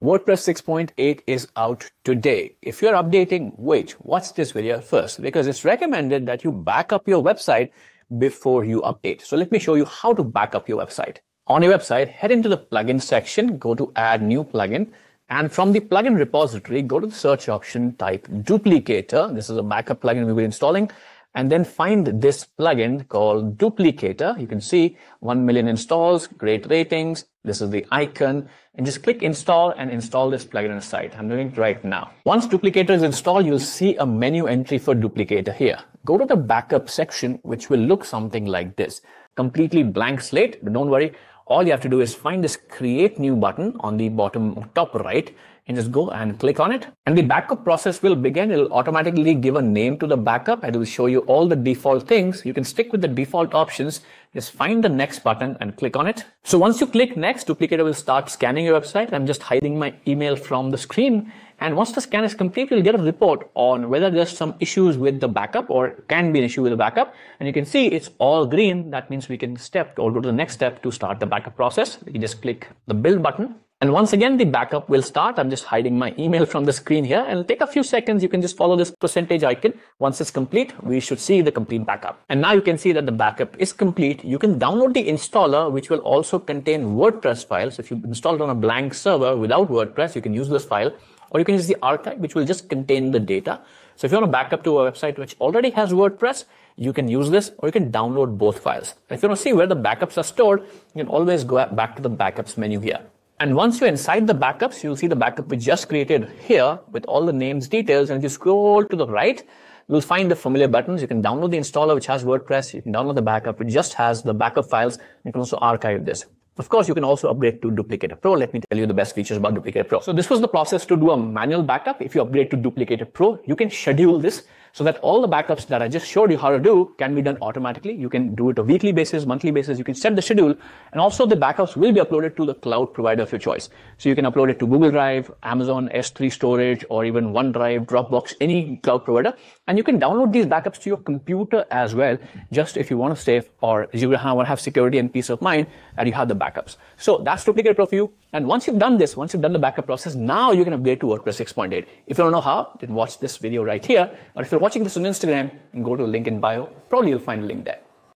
WordPress 6.8 is out today. If you're updating, wait, watch this video first because it's recommended that you back up your website before you update. So let me show you how to back up your website. On your website, head into the plugin section, go to add new plugin, and from the plugin repository, go to the search option, type duplicator. This is a backup plugin we be installing and then find this plugin called Duplicator. You can see 1 million installs, great ratings. This is the icon and just click install and install this plugin on the site. I'm doing it right now. Once Duplicator is installed, you'll see a menu entry for Duplicator here. Go to the backup section, which will look something like this. Completely blank slate, but don't worry. All you have to do is find this create new button on the bottom top right and just go and click on it. And the backup process will begin. It'll automatically give a name to the backup and it will show you all the default things. You can stick with the default options. Just find the next button and click on it. So once you click next, Duplicator will start scanning your website. I'm just hiding my email from the screen. And once the scan is complete, you'll get a report on whether there's some issues with the backup or can be an issue with the backup. And you can see it's all green. That means we can step or go to the next step to start the backup process. You just click the build button and once again, the backup will start. I'm just hiding my email from the screen here and take a few seconds. You can just follow this percentage icon. Once it's complete, we should see the complete backup. And now you can see that the backup is complete. You can download the installer, which will also contain WordPress files. If you install it on a blank server without WordPress, you can use this file or you can use the archive, which will just contain the data. So if you want to back up to a website which already has WordPress, you can use this or you can download both files. If you want to see where the backups are stored, you can always go back to the backups menu here. And once you're inside the backups, you'll see the backup we just created here with all the names details. And if you scroll to the right, you'll find the familiar buttons. You can download the installer, which has WordPress. You can download the backup, which just has the backup files. You can also archive this. Of course, you can also upgrade to Duplicator Pro. Let me tell you the best features about Duplicator Pro. So this was the process to do a manual backup. If you upgrade to Duplicator Pro, you can schedule this so that all the backups that I just showed you how to do can be done automatically. You can do it a weekly basis, monthly basis. You can set the schedule and also the backups will be uploaded to the cloud provider of your choice. So you can upload it to Google Drive, Amazon S3 storage, or even OneDrive, Dropbox, any cloud provider. And you can download these backups to your computer as well, just if you want to save or you want to have security and peace of mind that you have the backups. So that's Duplicator Pro for you. And once you've done this, once you've done the backup process, now you can upgrade to WordPress 6.8. If you don't know how, then watch this video right here. Or if you're watching this on Instagram, go to the link in bio. Probably you'll find a link there.